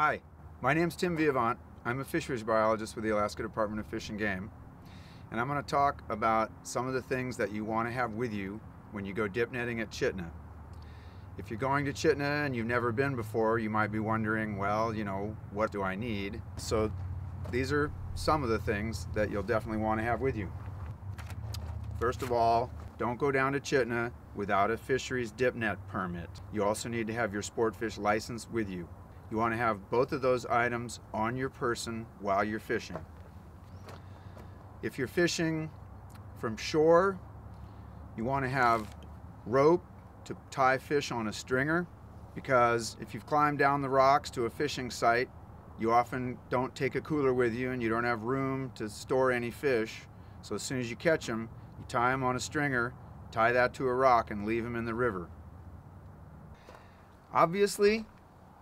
Hi, my name's Tim Viavant. I'm a fisheries biologist with the Alaska Department of Fish and Game. And I'm going to talk about some of the things that you want to have with you when you go dip netting at Chitina. If you're going to Chitina and you've never been before, you might be wondering, well, you know, what do I need? So these are some of the things that you'll definitely want to have with you. First of all, don't go down to Chitina without a fisheries dip net permit. You also need to have your sport fish license with you. You want to have both of those items on your person while you're fishing. If you're fishing from shore, you want to have rope to tie fish on a stringer because if you've climbed down the rocks to a fishing site, you often don't take a cooler with you and you don't have room to store any fish. So as soon as you catch them, you tie them on a stringer, tie that to a rock and leave them in the river. Obviously,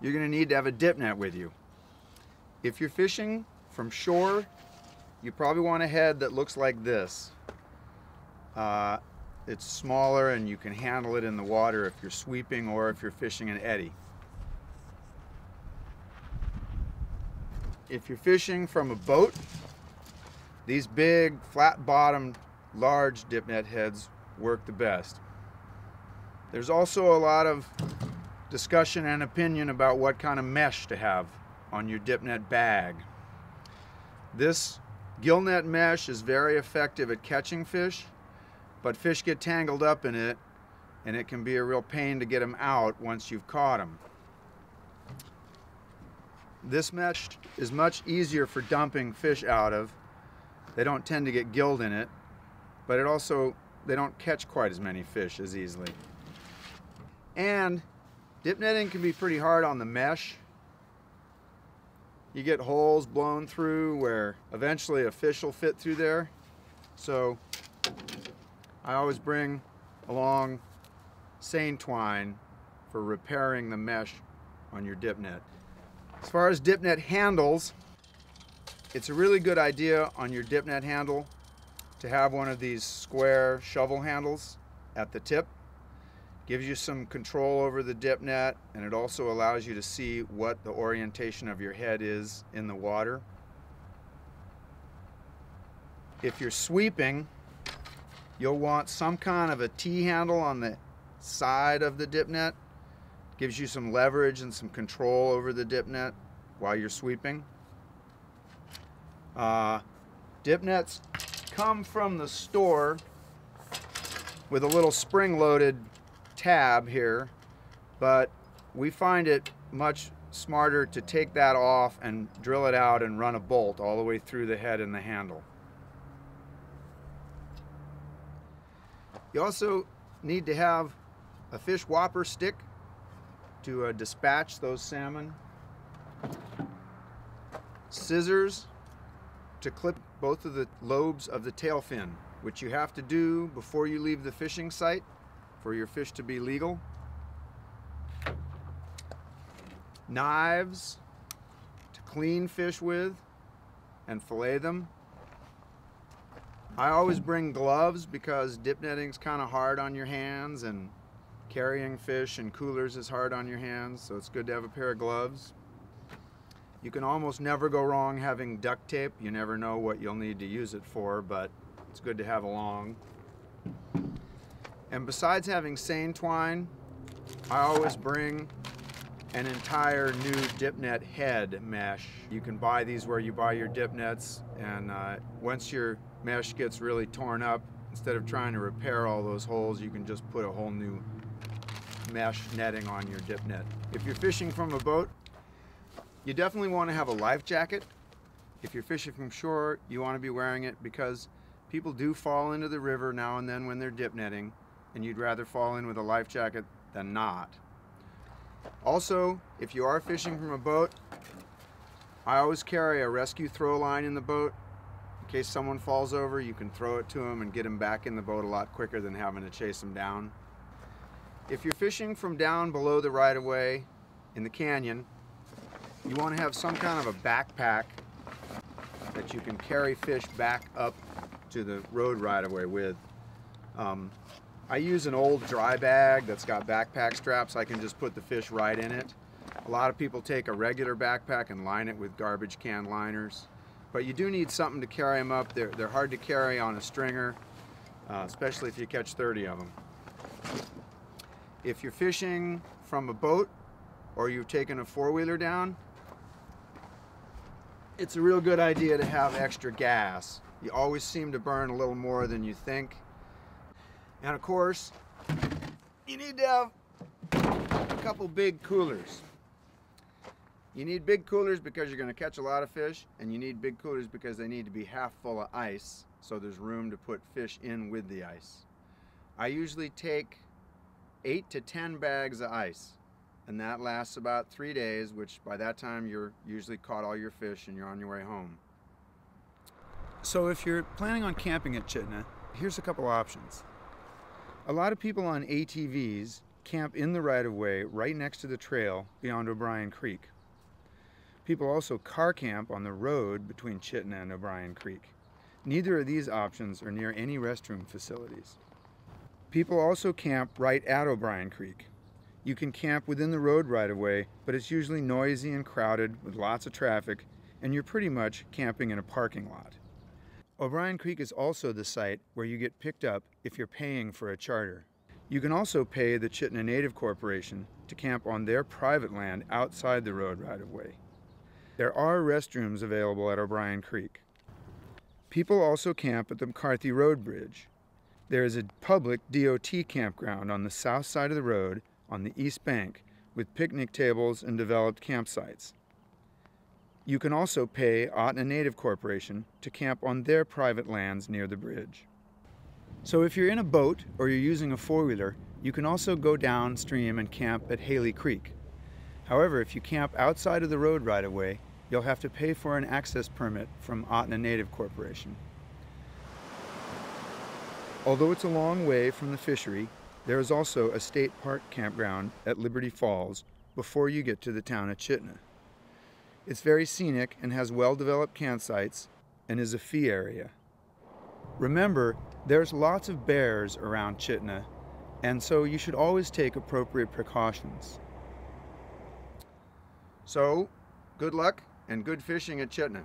you're going to need to have a dip net with you. If you're fishing from shore, you probably want a head that looks like this. Uh, it's smaller and you can handle it in the water if you're sweeping or if you're fishing an eddy. If you're fishing from a boat, these big flat bottomed large dip net heads work the best. There's also a lot of discussion and opinion about what kind of mesh to have on your dip net bag. This gill net mesh is very effective at catching fish, but fish get tangled up in it and it can be a real pain to get them out once you've caught them. This mesh is much easier for dumping fish out of. They don't tend to get gilled in it, but it also, they don't catch quite as many fish as easily. And Dip netting can be pretty hard on the mesh. You get holes blown through where eventually a fish will fit through there. So I always bring along seine twine for repairing the mesh on your dip net. As far as dip net handles, it's a really good idea on your dip net handle to have one of these square shovel handles at the tip gives you some control over the dip net and it also allows you to see what the orientation of your head is in the water. If you're sweeping, you'll want some kind of a T-handle on the side of the dip net. Gives you some leverage and some control over the dip net while you're sweeping. Uh, dip nets come from the store with a little spring-loaded tab here, but we find it much smarter to take that off and drill it out and run a bolt all the way through the head and the handle. You also need to have a fish whopper stick to uh, dispatch those salmon. Scissors to clip both of the lobes of the tail fin, which you have to do before you leave the fishing site for your fish to be legal. Knives to clean fish with and fillet them. I always bring gloves because dip netting is kind of hard on your hands and carrying fish and coolers is hard on your hands, so it's good to have a pair of gloves. You can almost never go wrong having duct tape. You never know what you'll need to use it for, but it's good to have along. And besides having seine twine, I always bring an entire new dip net head mesh. You can buy these where you buy your dip nets and uh, once your mesh gets really torn up, instead of trying to repair all those holes, you can just put a whole new mesh netting on your dip net. If you're fishing from a boat, you definitely want to have a life jacket. If you're fishing from shore, you want to be wearing it because people do fall into the river now and then when they're dip netting and you'd rather fall in with a life jacket than not. Also, if you are fishing from a boat, I always carry a rescue throw line in the boat. In case someone falls over, you can throw it to them and get them back in the boat a lot quicker than having to chase them down. If you're fishing from down below the right-of-way in the canyon, you want to have some kind of a backpack that you can carry fish back up to the road right-of-way with. Um, I use an old dry bag that's got backpack straps. I can just put the fish right in it. A lot of people take a regular backpack and line it with garbage can liners. But you do need something to carry them up. They're, they're hard to carry on a stringer, uh, especially if you catch 30 of them. If you're fishing from a boat or you've taken a four-wheeler down, it's a real good idea to have extra gas. You always seem to burn a little more than you think. And of course, you need to have a couple big coolers. You need big coolers because you're going to catch a lot of fish, and you need big coolers because they need to be half full of ice, so there's room to put fish in with the ice. I usually take eight to 10 bags of ice, and that lasts about three days, which by that time you're usually caught all your fish and you're on your way home. So if you're planning on camping at Chitina, here's a couple options. A lot of people on ATVs camp in the right of way right next to the trail beyond O'Brien Creek. People also car camp on the road between Chitina and O'Brien Creek. Neither of these options are near any restroom facilities. People also camp right at O'Brien Creek. You can camp within the road right of way, but it's usually noisy and crowded with lots of traffic, and you're pretty much camping in a parking lot. O'Brien Creek is also the site where you get picked up if you're paying for a charter. You can also pay the Chitina Native Corporation to camp on their private land outside the road right of way. There are restrooms available at O'Brien Creek. People also camp at the McCarthy Road Bridge. There is a public DOT campground on the south side of the road on the east bank with picnic tables and developed campsites. You can also pay Ahtna Native Corporation to camp on their private lands near the bridge. So if you're in a boat or you're using a four-wheeler, you can also go downstream and camp at Haley Creek. However, if you camp outside of the road right of way, you'll have to pay for an access permit from Ahtna Native Corporation. Although it's a long way from the fishery, there is also a state park campground at Liberty Falls before you get to the town of Chitina. It's very scenic and has well-developed campsites and is a fee area. Remember, there's lots of bears around Chitina, and so you should always take appropriate precautions. So, good luck and good fishing at Chitina.